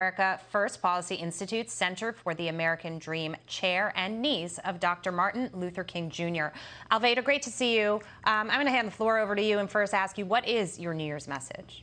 America First Policy Institute Center for the American Dream chair and niece of Dr. Martin Luther King Jr. Alveda, great to see you. Um, I'm going to hand the floor over to you and first ask you, what is your New Year's message?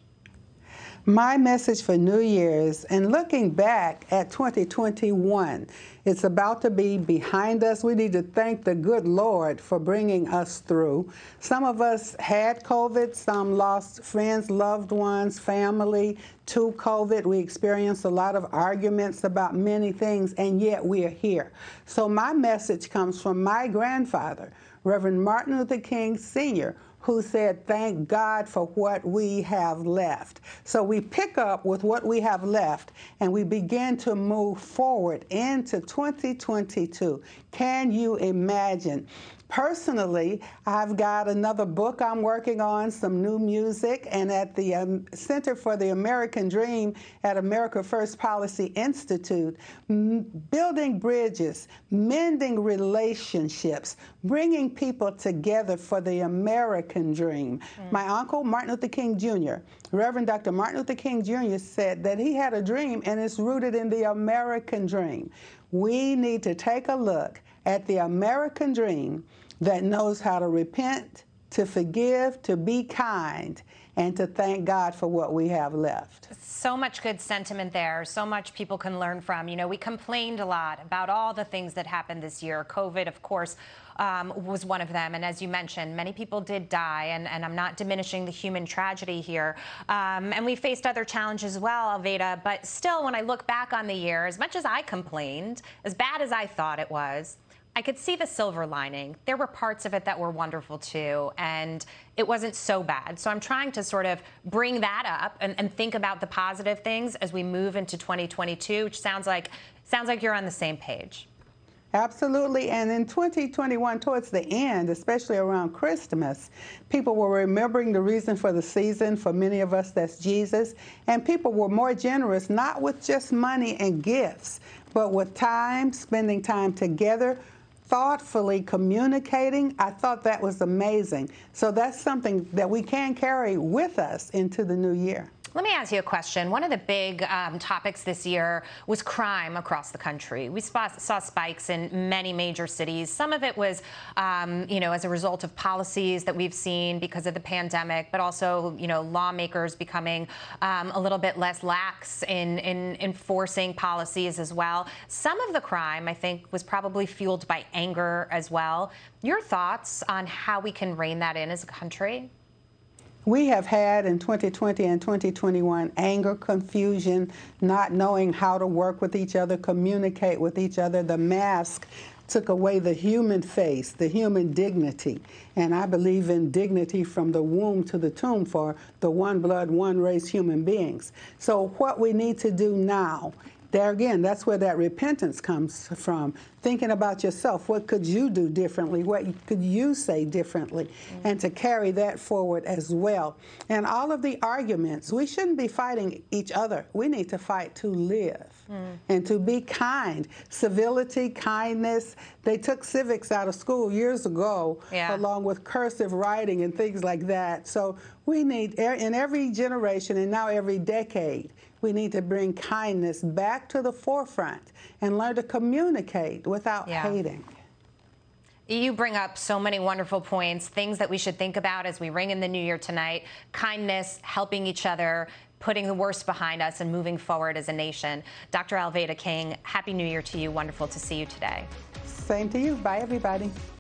My message for New Year's and looking back at 2021, it's about to be behind us. We need to thank the good Lord for bringing us through. Some of us had COVID, some lost friends, loved ones, family to COVID. We experienced a lot of arguments about many things, and yet we are here. So, my message comes from my grandfather, Reverend Martin Luther King Sr., who said, Thank God for what we have left. So we pick up with what we have left and we begin to move forward into 2022. Can you imagine? Personally, I've got another book I'm working on, some new music, and at the um, Center for the American Dream at America First Policy Institute, building bridges, mending relationships, bringing people together for the American dream. Mm. My uncle, Martin Luther King Jr., Reverend Dr. Martin Luther King Jr., said that he had a dream and it's rooted in the American dream. We need to take a look at the American dream that knows how to repent, to forgive, to be kind, and to thank God for what we have left. So much good sentiment there, so much people can learn from. You know, we complained a lot about all the things that happened this year. COVID, of course, um, was one of them. And as you mentioned, many people did die, and, and I'm not diminishing the human tragedy here. Um, and we faced other challenges as well, Alveda, but still, when I look back on the year, as much as I complained, as bad as I thought it was, I could see the silver lining. There were parts of it that were wonderful too, and it wasn't so bad. So I'm trying to sort of bring that up and, and, think about the positive things as we move into 2022, which sounds like sounds like you're on the same page. Absolutely. And in 2021, towards the end, especially around Christmas, people were remembering the reason for the season. For many of us, that's Jesus. And people were more generous, not with just money and gifts, but with time, spending time together thoughtfully communicating, I thought that was amazing. So that's something that we can carry with us into the new year. Let me ask you a question. One of the big um, topics this year was crime across the country. We saw, saw spikes in many major cities. Some of it was, um, you know, as a result of policies that we've seen because of the pandemic, but also, you know, lawmakers becoming um, a little bit less lax in, in enforcing policies as well. Some of the crime, I think, was probably fueled by anger as well. Your thoughts on how we can rein that in as a country? We have had in 2020 and 2021 anger, confusion, not knowing how to work with each other, communicate with each other. The mask took away the human face, the human dignity. And I believe in dignity from the womb to the tomb for the one blood, one race human beings. So, what we need to do now there again, that's where that repentance comes from. Thinking about yourself, what could you do differently? What could you say differently? Mm-hmm. And to carry that forward as well. And all of the arguments, we shouldn't be fighting each other. We need to fight to live mm. and to be kind. Civility, kindness. They took civics out of school years ago, yeah. along with cursive writing and things like that. So we need, in every generation and now every decade, we need to bring kindness back to the forefront and learn to communicate without yeah. hating. You bring up so many wonderful points, things that we should think about as we ring in the new year tonight kindness, helping each other, putting the worst behind us, and moving forward as a nation. Dr. Alveda King, Happy New Year to you. Wonderful to see you today. Same to you. Bye, everybody.